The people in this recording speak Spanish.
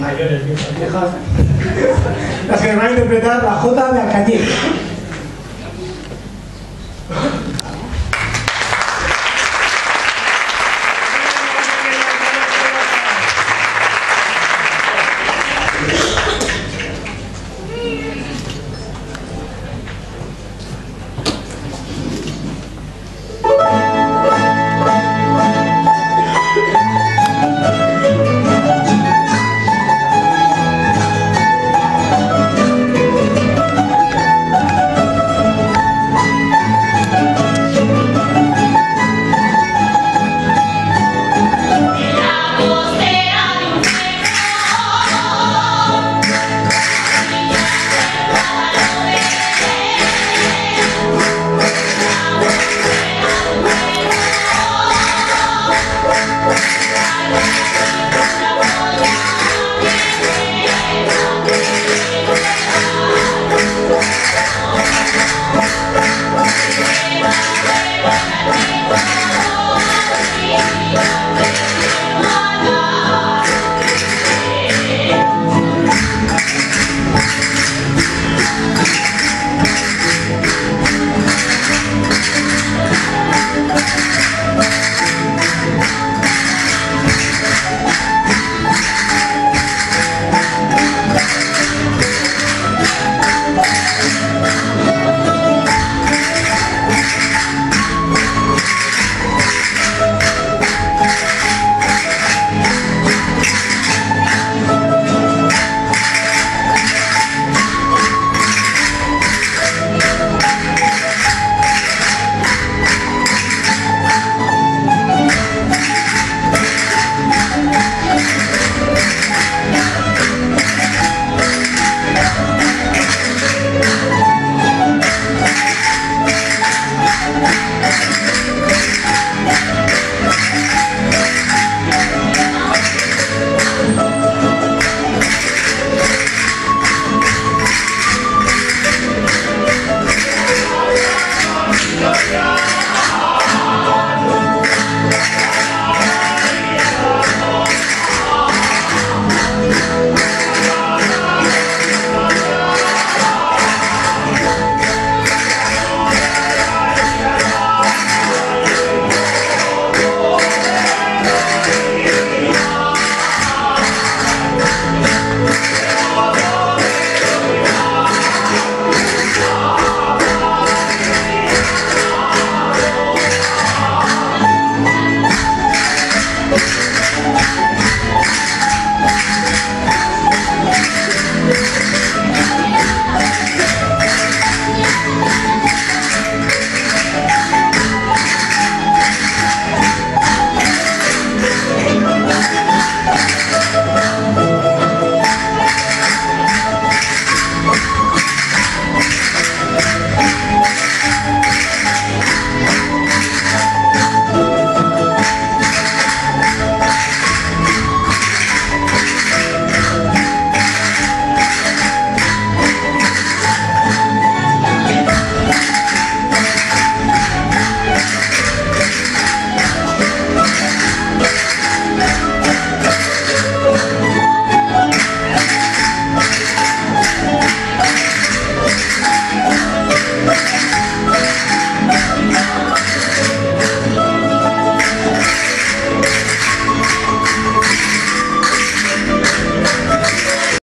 mayores, viejos, las que van a interpretar la J de Alcañiz.